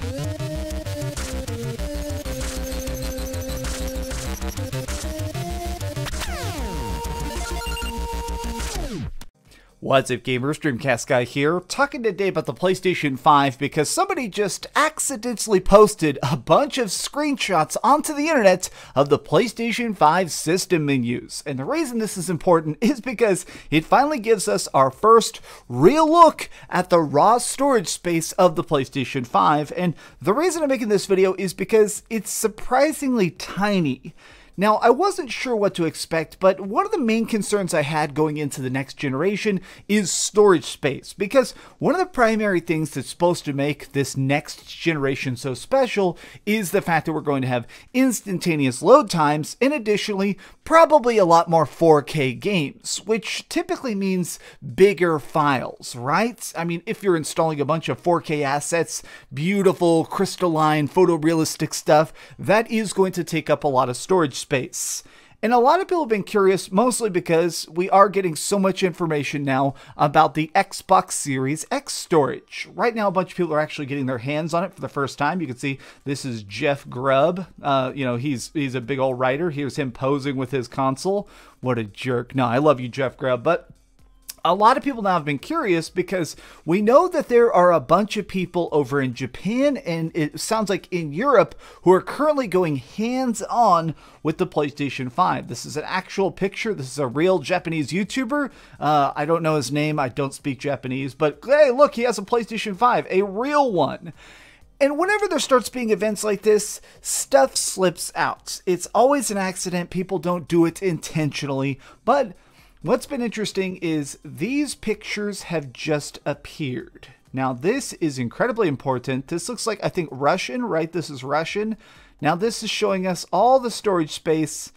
Bye. What's up gamers, Dreamcast Guy here, talking today about the PlayStation 5 because somebody just accidentally posted a bunch of screenshots onto the internet of the PlayStation 5 system menus. And the reason this is important is because it finally gives us our first real look at the raw storage space of the PlayStation 5. And the reason I'm making this video is because it's surprisingly tiny. Now, I wasn't sure what to expect, but one of the main concerns I had going into the next generation is storage space, because one of the primary things that's supposed to make this next generation so special is the fact that we're going to have instantaneous load times, and additionally, probably a lot more 4K games, which typically means bigger files, right? I mean, if you're installing a bunch of 4K assets, beautiful, crystalline, photorealistic stuff, that is going to take up a lot of storage space space. And a lot of people have been curious, mostly because we are getting so much information now about the Xbox Series X storage. Right now, a bunch of people are actually getting their hands on it for the first time. You can see this is Jeff Grubb. Uh, you know, he's he's a big old writer. Here's him posing with his console. What a jerk. No, I love you, Jeff Grubb, but a lot of people now have been curious because we know that there are a bunch of people over in Japan and it sounds like in Europe who are currently going hands on with the PlayStation 5. This is an actual picture. This is a real Japanese YouTuber. Uh, I don't know his name. I don't speak Japanese, but hey, look, he has a PlayStation 5, a real one. And whenever there starts being events like this, stuff slips out. It's always an accident. People don't do it intentionally, but What's been interesting is these pictures have just appeared. Now this is incredibly important. This looks like, I think, Russian, right? This is Russian. Now this is showing us all the storage space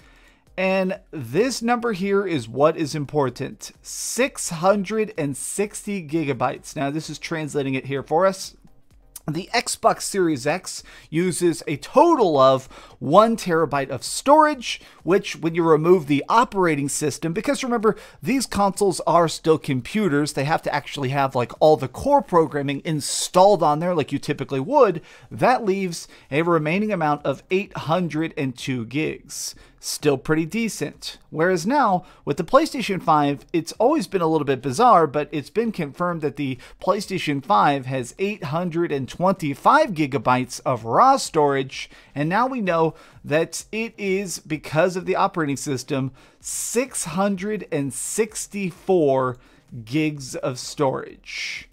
and this number here is what is important 660 gigabytes. Now, this is translating it here for us. The Xbox Series X uses a total of one terabyte of storage, which, when you remove the operating system, because remember, these consoles are still computers, they have to actually have like all the core programming installed on there, like you typically would, that leaves a remaining amount of 802 gigs still pretty decent. Whereas now, with the PlayStation 5, it's always been a little bit bizarre, but it's been confirmed that the PlayStation 5 has 825 gigabytes of raw storage, and now we know that it is, because of the operating system, 664 gigs of storage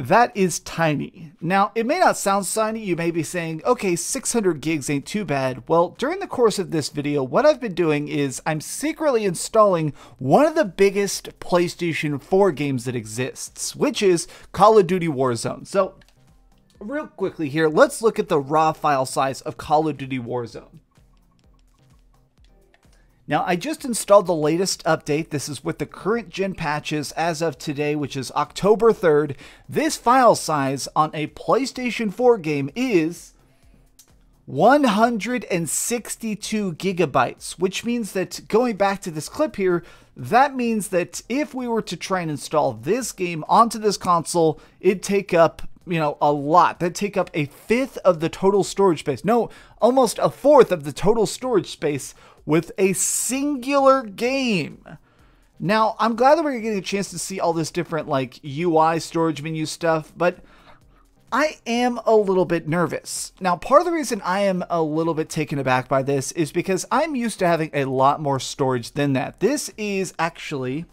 that is tiny. Now, it may not sound tiny. You may be saying, okay, 600 gigs ain't too bad. Well, during the course of this video, what I've been doing is I'm secretly installing one of the biggest PlayStation 4 games that exists, which is Call of Duty Warzone. So, real quickly here, let's look at the raw file size of Call of Duty Warzone. Now, I just installed the latest update. This is with the current gen patches as of today, which is October 3rd. This file size on a PlayStation 4 game is 162 gigabytes, which means that going back to this clip here, that means that if we were to try and install this game onto this console, it'd take up you know, a lot. That take up a fifth of the total storage space. No, almost a fourth of the total storage space with a singular game. Now, I'm glad that we're getting a chance to see all this different like UI storage menu stuff, but I am a little bit nervous. Now, part of the reason I am a little bit taken aback by this is because I'm used to having a lot more storage than that. This is actually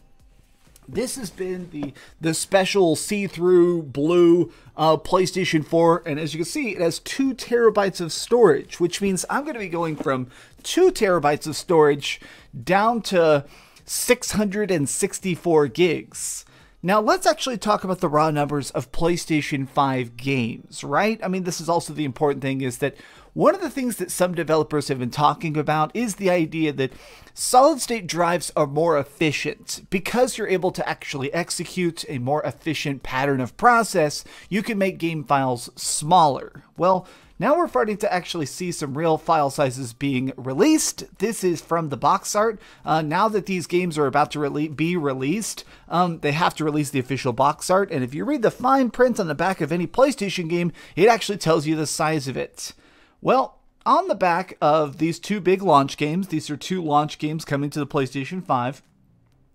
this has been the the special see-through blue uh, PlayStation 4, and as you can see, it has two terabytes of storage, which means I'm going to be going from two terabytes of storage down to 664 gigs. Now, let's actually talk about the raw numbers of PlayStation 5 games, right? I mean, this is also the important thing is that one of the things that some developers have been talking about is the idea that solid state drives are more efficient. Because you're able to actually execute a more efficient pattern of process, you can make game files smaller. Well, now we're starting to actually see some real file sizes being released. This is from the box art. Uh, now that these games are about to rele be released, um, they have to release the official box art. And if you read the fine print on the back of any PlayStation game, it actually tells you the size of it. Well, on the back of these two big launch games, these are two launch games coming to the PlayStation 5,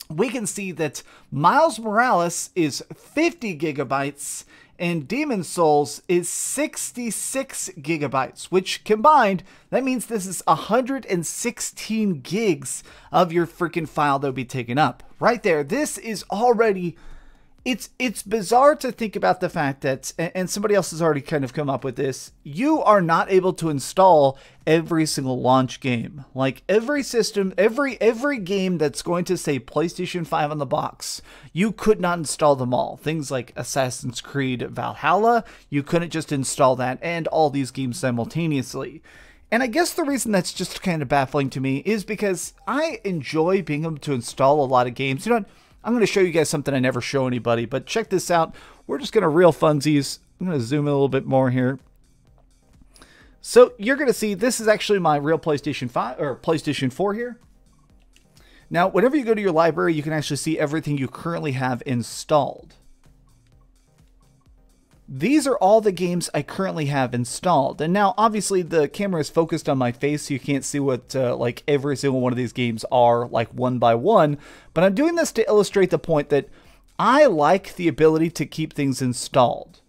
we can see that Miles Morales is 50 gigabytes and Demon Souls is 66 gigabytes, which combined, that means this is 116 gigs of your freaking file that will be taken up. Right there, this is already it's it's bizarre to think about the fact that and somebody else has already kind of come up with this you are not able to install every single launch game. Like every system every every game that's going to say PlayStation 5 on the box you could not install them all. Things like Assassin's Creed Valhalla you couldn't just install that and all these games simultaneously. And I guess the reason that's just kind of baffling to me is because I enjoy being able to install a lot of games. You know I'm going to show you guys something I never show anybody, but check this out. We're just going to real funsies. I'm going to zoom in a little bit more here. So you're going to see this is actually my real PlayStation 5 or PlayStation 4 here. Now, whenever you go to your library, you can actually see everything you currently have installed. These are all the games I currently have installed. And now, obviously, the camera is focused on my face, so you can't see what, uh, like, every single one of these games are, like, one by one. But I'm doing this to illustrate the point that I like the ability to keep things installed.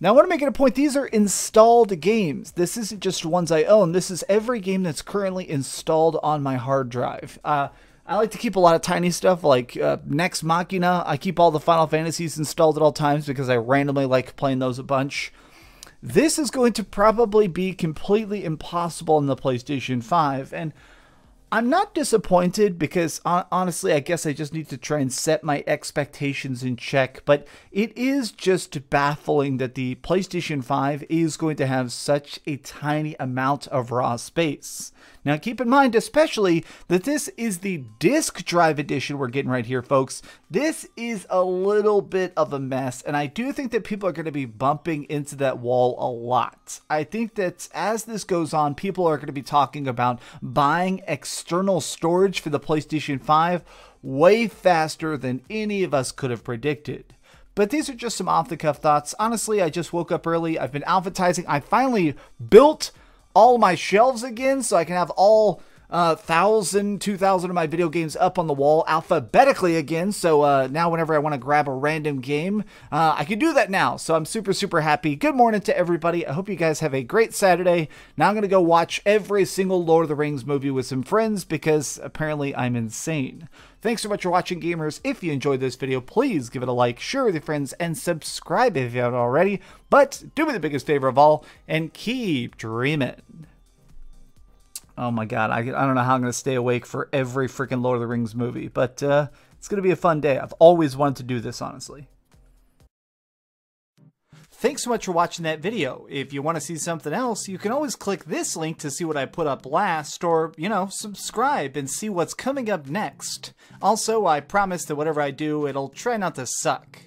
Now, I want to make it a point, these are installed games. This isn't just ones I own. This is every game that's currently installed on my hard drive. Uh, I like to keep a lot of tiny stuff like uh, Nex Machina. I keep all the Final Fantasies installed at all times because I randomly like playing those a bunch. This is going to probably be completely impossible in the PlayStation 5, and I'm not disappointed because honestly, I guess I just need to try and set my expectations in check. But it is just baffling that the PlayStation 5 is going to have such a tiny amount of raw space. Now, keep in mind, especially, that this is the disk drive edition we're getting right here, folks. This is a little bit of a mess, and I do think that people are going to be bumping into that wall a lot. I think that as this goes on, people are going to be talking about buying external storage for the PlayStation 5 way faster than any of us could have predicted. But these are just some off the cuff thoughts. Honestly, I just woke up early. I've been alphabetizing. I finally built all my shelves again so I can have all uh, thousand, two thousand of my video games up on the wall alphabetically again. So uh, now, whenever I want to grab a random game, uh, I can do that now. So I'm super, super happy. Good morning to everybody. I hope you guys have a great Saturday. Now I'm going to go watch every single Lord of the Rings movie with some friends because apparently I'm insane. Thanks so much for watching, gamers. If you enjoyed this video, please give it a like, share with your friends, and subscribe if you haven't already. But do me the biggest favor of all, and keep dreaming. Oh my god, I, I don't know how I'm going to stay awake for every freaking Lord of the Rings movie, but uh, it's going to be a fun day. I've always wanted to do this, honestly. Thanks so much for watching that video. If you want to see something else, you can always click this link to see what I put up last, or, you know, subscribe and see what's coming up next. Also, I promise that whatever I do, it'll try not to suck.